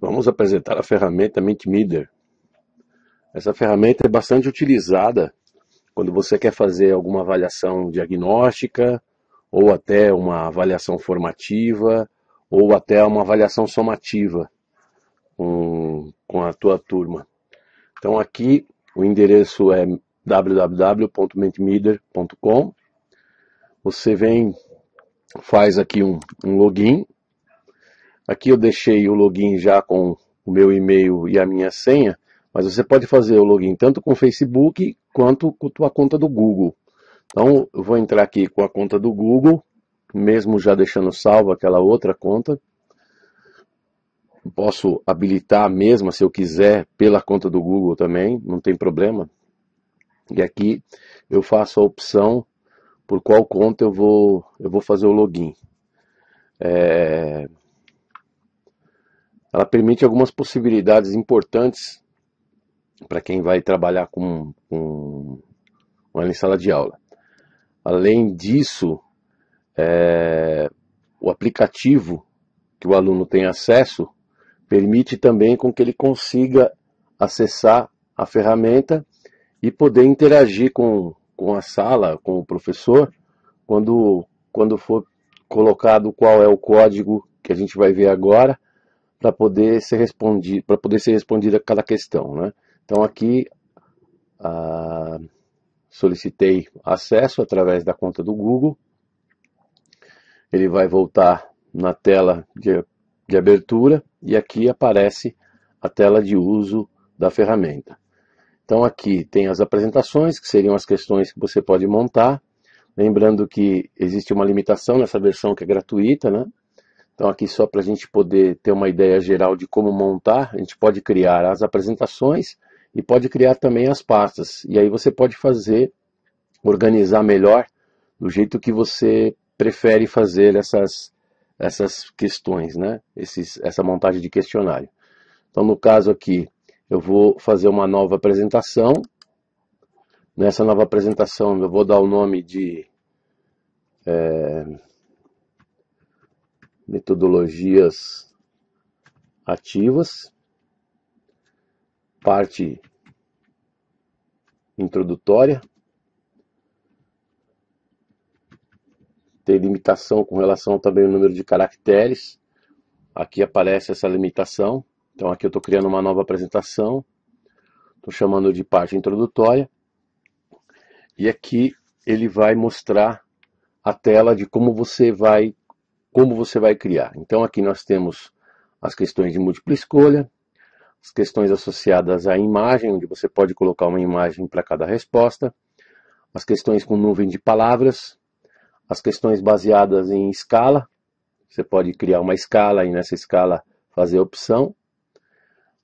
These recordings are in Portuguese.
Vamos apresentar a ferramenta Mentimeter. Essa ferramenta é bastante utilizada quando você quer fazer alguma avaliação diagnóstica, ou até uma avaliação formativa, ou até uma avaliação somativa com, com a tua turma. Então aqui o endereço é www.mentimeter.com. Você vem, faz aqui um, um login Aqui eu deixei o login já com o meu e-mail e a minha senha, mas você pode fazer o login tanto com o Facebook quanto com a conta do Google. Então eu vou entrar aqui com a conta do Google, mesmo já deixando salvo aquela outra conta. Posso habilitar a mesma se eu quiser pela conta do Google também, não tem problema. E aqui eu faço a opção por qual conta eu vou, eu vou fazer o login. É, ela permite algumas possibilidades importantes para quem vai trabalhar com, com uma sala de aula. Além disso, é, o aplicativo que o aluno tem acesso permite também com que ele consiga acessar a ferramenta e poder interagir com, com a sala, com o professor, quando, quando for colocado qual é o código que a gente vai ver agora, para poder ser respondido, para poder ser respondida cada questão, né? Então aqui ah, solicitei acesso através da conta do Google. Ele vai voltar na tela de, de abertura e aqui aparece a tela de uso da ferramenta. Então aqui tem as apresentações, que seriam as questões que você pode montar. Lembrando que existe uma limitação nessa versão que é gratuita, né? Então aqui só para a gente poder ter uma ideia geral de como montar, a gente pode criar as apresentações e pode criar também as pastas. E aí você pode fazer, organizar melhor do jeito que você prefere fazer essas, essas questões, né? Esses, essa montagem de questionário. Então no caso aqui, eu vou fazer uma nova apresentação. Nessa nova apresentação eu vou dar o nome de... É, metodologias ativas, parte introdutória, tem limitação com relação também ao número de caracteres, aqui aparece essa limitação, então aqui eu estou criando uma nova apresentação, estou chamando de parte introdutória, e aqui ele vai mostrar a tela de como você vai como você vai criar. Então aqui nós temos as questões de múltipla escolha, as questões associadas à imagem, onde você pode colocar uma imagem para cada resposta, as questões com nuvem de palavras, as questões baseadas em escala, você pode criar uma escala e nessa escala fazer opção,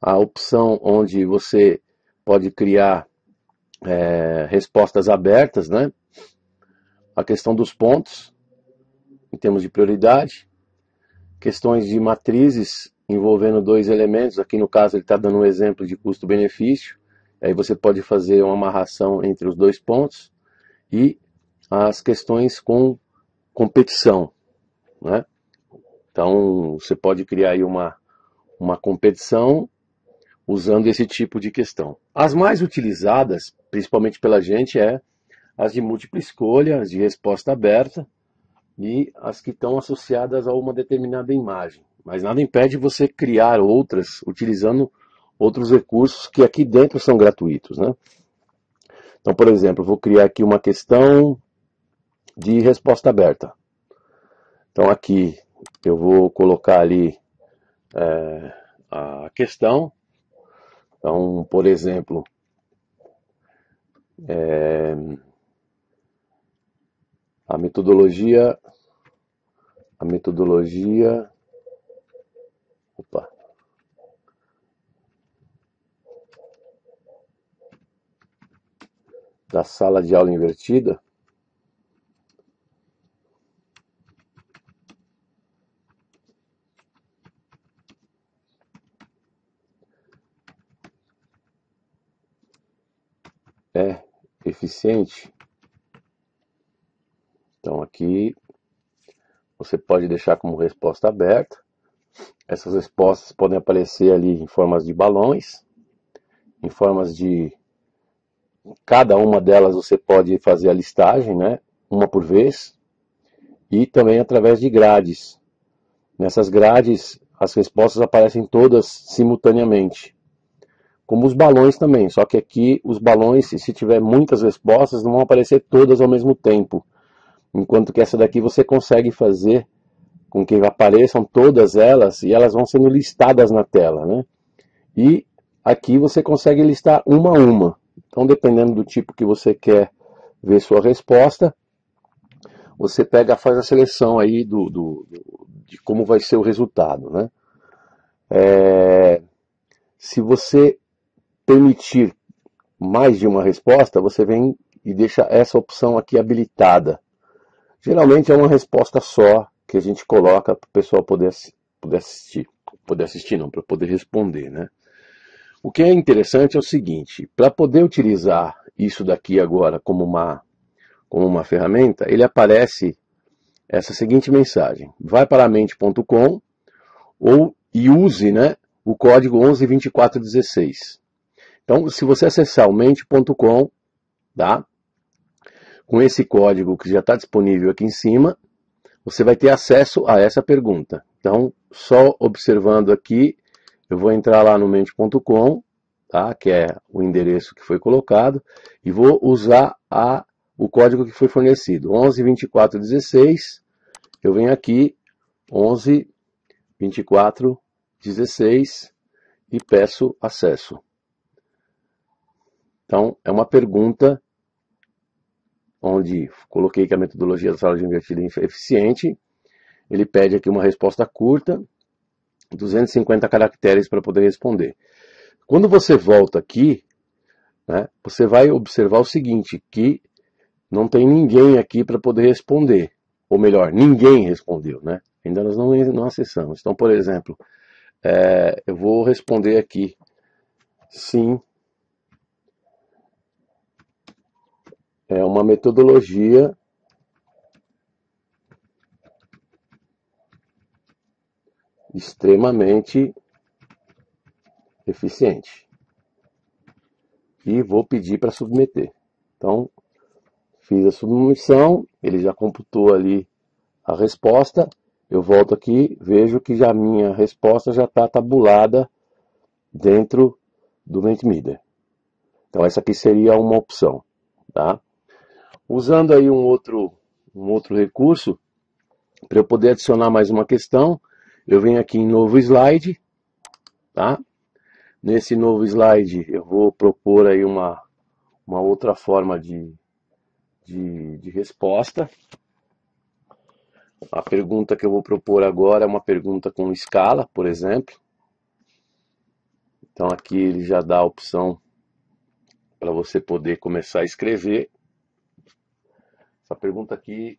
a opção onde você pode criar é, respostas abertas, né? a questão dos pontos, em termos de prioridade, questões de matrizes envolvendo dois elementos, aqui no caso ele está dando um exemplo de custo-benefício, aí você pode fazer uma amarração entre os dois pontos, e as questões com competição. Né? Então você pode criar aí uma, uma competição usando esse tipo de questão. As mais utilizadas, principalmente pela gente, é as de múltipla escolha, as de resposta aberta, e as que estão associadas a uma determinada imagem. Mas nada impede você criar outras utilizando outros recursos que aqui dentro são gratuitos. Né? Então, por exemplo, vou criar aqui uma questão de resposta aberta. Então, aqui eu vou colocar ali é, a questão. Então, por exemplo, é, a metodologia a metodologia opa. Da sala de aula invertida? É eficiente aqui você pode deixar como resposta aberta. essas respostas podem aparecer ali em formas de balões, em formas de cada uma delas você pode fazer a listagem, né? Uma por vez, e também através de grades. Nessas grades, as respostas aparecem todas simultaneamente. Como os balões também, só que aqui os balões, se tiver muitas respostas, não vão aparecer todas ao mesmo tempo. Enquanto que essa daqui você consegue fazer com que apareçam todas elas e elas vão sendo listadas na tela, né? E aqui você consegue listar uma a uma. Então, dependendo do tipo que você quer ver sua resposta, você pega, faz a seleção aí do, do, do de como vai ser o resultado, né? É, se você permitir mais de uma resposta, você vem e deixa essa opção aqui habilitada. Geralmente é uma resposta só que a gente coloca para o pessoal poder, poder assistir. Poder assistir não, para poder responder, né? O que é interessante é o seguinte, para poder utilizar isso daqui agora como uma, como uma ferramenta, ele aparece essa seguinte mensagem, vai para a mente.com ou e use né, o código 112416. Então, se você acessar o mente.com, tá? Com esse código que já está disponível aqui em cima, você vai ter acesso a essa pergunta. Então, só observando aqui, eu vou entrar lá no mente.com, tá? que é o endereço que foi colocado, e vou usar a, o código que foi fornecido, 112416, eu venho aqui, 112416, e peço acesso. Então, é uma pergunta onde coloquei que a metodologia da sala de invertida é eficiente. Ele pede aqui uma resposta curta, 250 caracteres para poder responder. Quando você volta aqui, né, você vai observar o seguinte, que não tem ninguém aqui para poder responder. Ou melhor, ninguém respondeu, né? Ainda nós não, não acessamos. Então, por exemplo, é, eu vou responder aqui, sim, é uma metodologia extremamente eficiente. E vou pedir para submeter. Então, fiz a submissão, ele já computou ali a resposta. Eu volto aqui, vejo que já minha resposta já está tabulada dentro do Mentimeter. Então essa aqui seria uma opção, tá? Usando aí um outro, um outro recurso, para eu poder adicionar mais uma questão, eu venho aqui em novo slide, tá? Nesse novo slide eu vou propor aí uma, uma outra forma de, de, de resposta. A pergunta que eu vou propor agora é uma pergunta com escala, por exemplo. Então aqui ele já dá a opção para você poder começar a escrever. Essa pergunta aqui,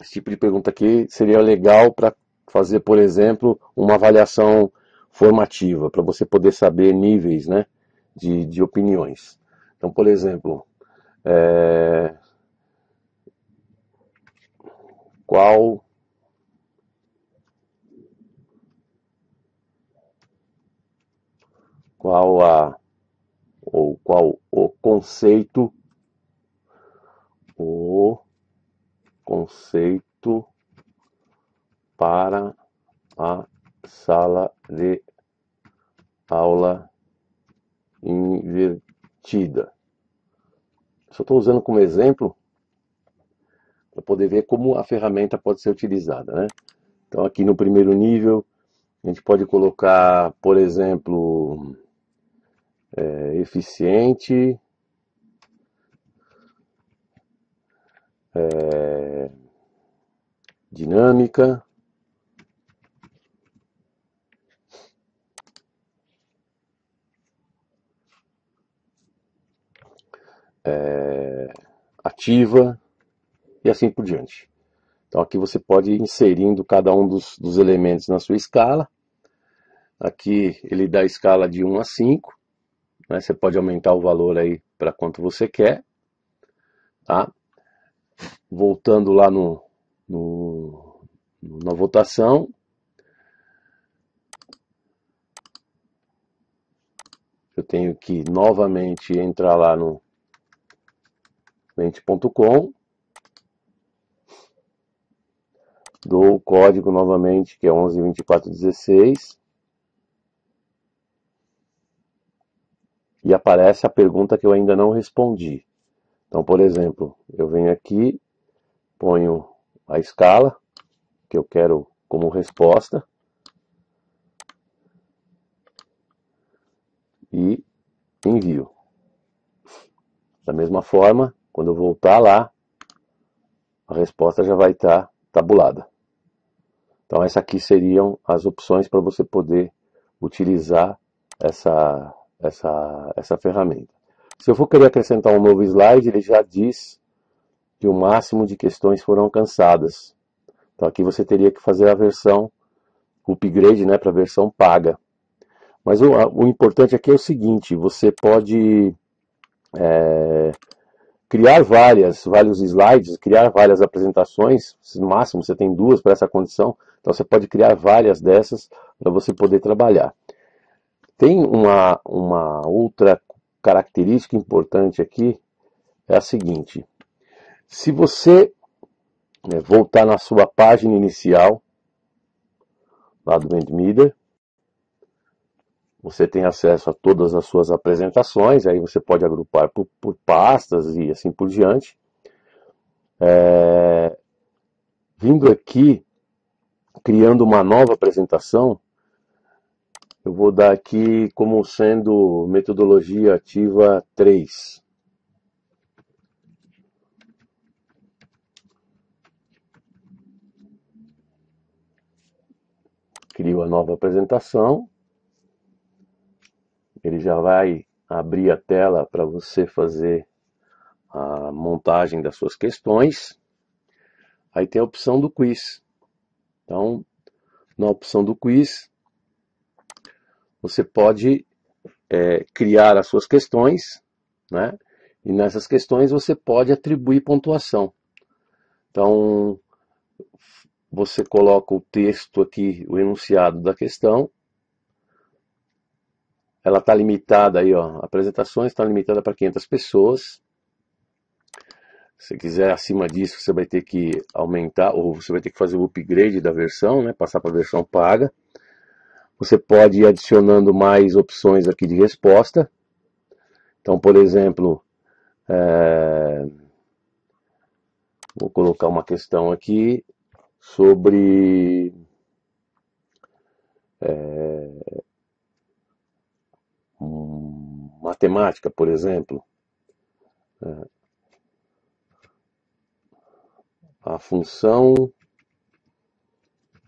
esse tipo de pergunta aqui seria legal para fazer, por exemplo, uma avaliação formativa, para você poder saber níveis né, de, de opiniões. Então, por exemplo, é, qual qual a ou qual o conceito o conceito para a sala de aula invertida. Só estou usando como exemplo para poder ver como a ferramenta pode ser utilizada. Né? Então aqui no primeiro nível a gente pode colocar, por exemplo, é, eficiente, é, dinâmica, é, ativa, e assim por diante. Então aqui você pode ir inserindo cada um dos, dos elementos na sua escala. Aqui ele dá a escala de 1 a 5. Né? Você pode aumentar o valor aí para quanto você quer. Tá? voltando lá no, no na votação. Eu tenho que novamente entrar lá no mente.com. Dou o código novamente, que é 112416. E aparece a pergunta que eu ainda não respondi. Então, por exemplo, eu venho aqui, ponho a escala que eu quero como resposta e envio. Da mesma forma, quando eu voltar lá, a resposta já vai estar tabulada. Então, essas aqui seriam as opções para você poder utilizar essa, essa, essa ferramenta. Se eu for querer acrescentar um novo slide, ele já diz que o máximo de questões foram alcançadas. Então aqui você teria que fazer a versão upgrade né, para a versão paga. Mas o, o, importante aqui é o seguinte, você pode é, criar várias, vários slides, criar várias apresentações, no máximo você tem duas para essa condição, então você pode criar várias dessas para você poder trabalhar. Tem uma, uma outra característica importante aqui, é a seguinte, se você né, voltar na sua página inicial, lá do Mendmeter, você tem acesso a todas as suas apresentações, aí você pode agrupar por, por pastas e assim por diante. É, vindo aqui, criando uma nova apresentação, eu vou dar aqui como sendo metodologia ativa 3. Crio a nova apresentação. Ele já vai abrir a tela para você fazer a montagem das suas questões. Aí tem a opção do quiz. Então, na opção do quiz, você pode é, criar as suas questões, né? E nessas questões você pode atribuir pontuação. Então, você coloca o texto aqui, o enunciado da questão. Ela está limitada aí, ó. Apresentações está limitada para 500 pessoas. Se quiser acima disso, você vai ter que aumentar, ou você vai ter que fazer o upgrade da versão, né? Passar para a versão paga. Você pode ir adicionando mais opções aqui de resposta. Então, por exemplo, é... vou colocar uma questão aqui sobre é... matemática, por exemplo. É... A função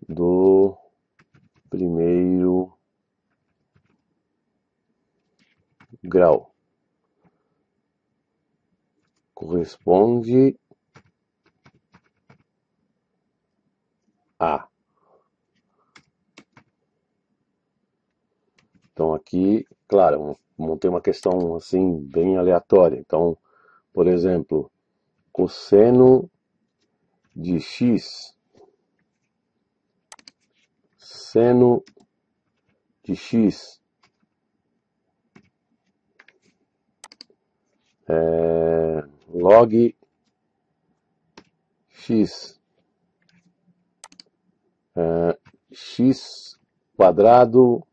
do primeiro grau corresponde a. Então aqui, claro, montei uma questão assim bem aleatória. Então, por exemplo, cosseno de x seno de x. É, log x. É, x quadrado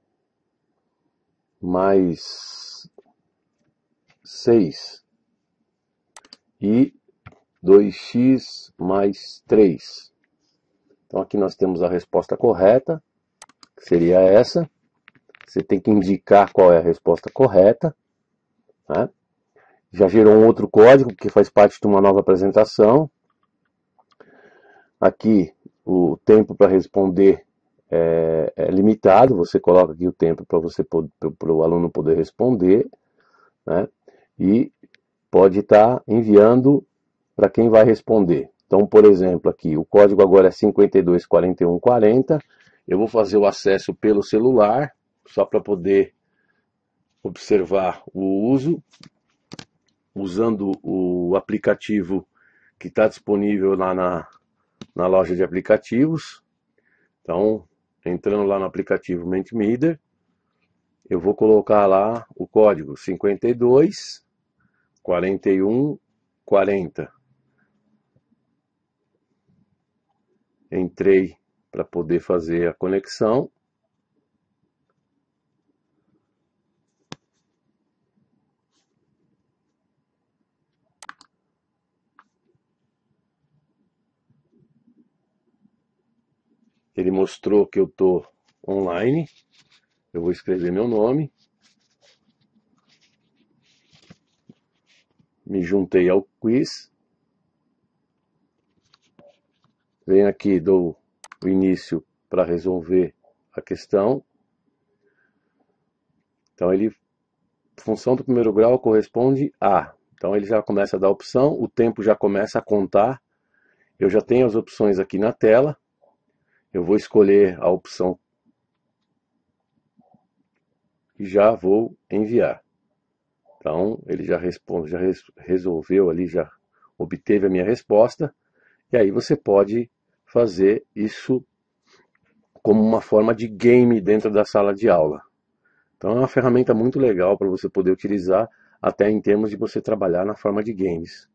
mais 6 e 2x mais 3. Então aqui nós temos a resposta correta seria essa. Você tem que indicar qual é a resposta correta. Né? Já gerou um outro código que faz parte de uma nova apresentação. Aqui o tempo para responder é, é, limitado. Você coloca aqui o tempo para você para o aluno poder responder, né? E pode estar tá enviando para quem vai responder. Então, por exemplo, aqui o código agora é 524140 eu vou fazer o acesso pelo celular, só para poder observar o uso, usando o aplicativo que está disponível lá na, na loja de aplicativos. Então, entrando lá no aplicativo Mentimeter, eu vou colocar lá o código 52 41 40. Entrei para poder fazer a conexão. Ele mostrou que eu estou online. Eu vou escrever meu nome. Me juntei ao quiz. Venho aqui, dou o início para resolver a questão. Então ele, função do primeiro grau corresponde a. Então ele já começa a dar opção, o tempo já começa a contar. Eu já tenho as opções aqui na tela. Eu vou escolher a opção e já vou enviar. Então ele já responde, já resolveu ali, já obteve a minha resposta. E aí você pode fazer isso como uma forma de game dentro da sala de aula. Então é uma ferramenta muito legal para você poder utilizar até em termos de você trabalhar na forma de games.